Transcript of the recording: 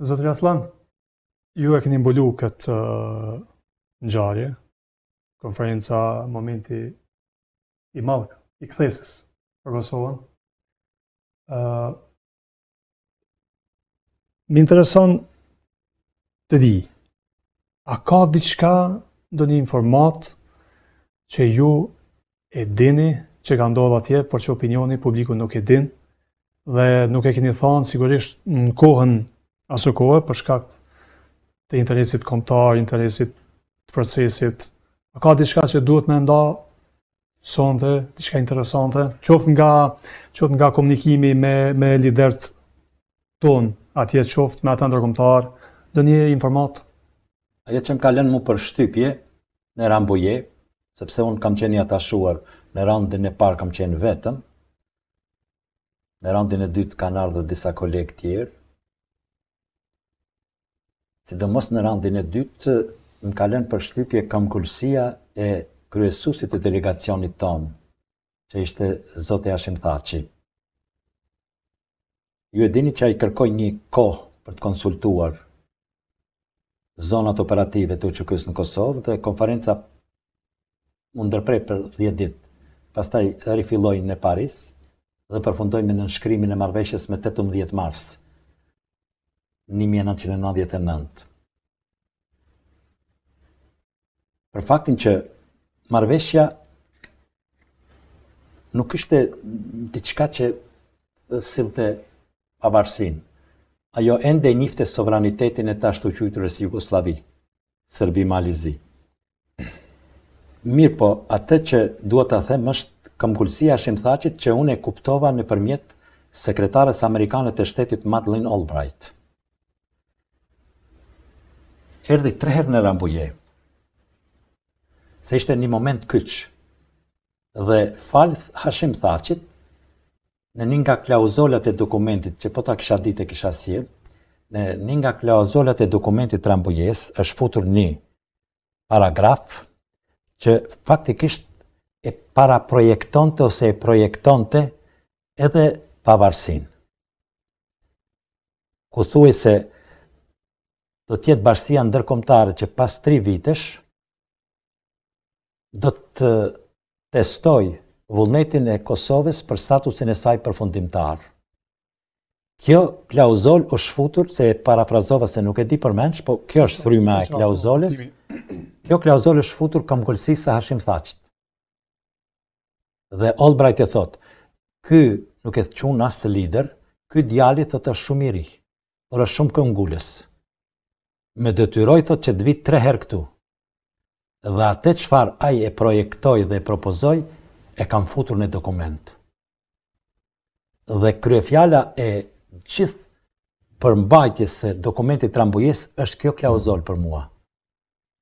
Zotëri Aslan, ju e keni mbulu këtë uh, ngjarje, konferenca, momenti i madh, i kthesës për Kosovën. Uh, më intereson të di, a ka diçka ndonjë informatë që ju e dini që ka ndodhë atje, por që opinioni publiku nuk e din, dhe nuk e keni thanë sigurisht në kohën asokohe, për shkak të interesit kombëtar, interesit të procesit. A ka diçka që duhet me nda sonte, diçka interesante, qoftë nga, qoftë nga komunikimi me, me liderët tanë, atje qoftë me ata ndërkombëtarë, ndonjë informatë? Ajo që më ka lënë mu përshtypje në Rambuje, sepse unë kam qenë i atashuar, në raundin e parë kam qenë vetëm, në raundin e dytë kanë ardhur disa kolegë tjerë, sidomos në raundin e dytë, më ka lënë përshtypje këmbëngulësia e kryesusit të delegacionit tonë, që ishte zoti Hashim Thaçi. Ju e dini që ai kërkoi një kohë për të konsultuar zonat operative të UÇK-së në Kosovë dhe konferenca u ndërpre për 10 ditë. Pastaj rifilloi në Paris dhe përfundoi me nënshkrimin e marrëveshjes me 18 mars. një mijë e nëntëqind e nëntëdhjetë e nëntë, për faktin që marrëveshja nuk ishte diçka që sillte pavarësinë. Ajo ende njifte sovranitetin e të ashtuquajturës Jugosllavi, Sërbi Mali Zi. Mirëpo, atë që dua ta them është këmbëngulësia e Hashim Thaçit që unë e kuptova nëpërmjet sekretares amerikane të shtetit Madeleine Albright. Erdhi tre herë në Rambuje, se ishte një moment kyç. Dhe falë Hashim Thaçit, Në një nga klauzolat e dokumentit që po ta kisha ditë e kisha sjellë, në një nga klauzolat e dokumentit të Rambujesë është futur një paragraf që faktikisht e paraprojektonte ose e projektonte edhe pavarësinë. Ku thuhej se do të jetë bashkësia ndërkombëtare që pas tri vitesh, do të testojë vullnetin e Kosovës për statusin e saj përfundimtar. Kjo klauzolë është futur, se e parafrazova se nuk e di përmendsh, po kjo është fryma e klauzolës, kjo klauzolë është futur me këmbëngulësi të Hashim Thaçit. Dhe Albright e thotë, ky nuk e quan as lider, ky djali thotë është shumë i ri, por është shumë këmbëngulës. Më detyroi thotë që të vij tre herë këtu, dhe atë çfarë ai e projektoi dhe e propozoi e kam futur në dokument. Dhe kryefjala e gjithë përmbajtjes së dokumentit të Rambujesë është kjo klauzolë për mua.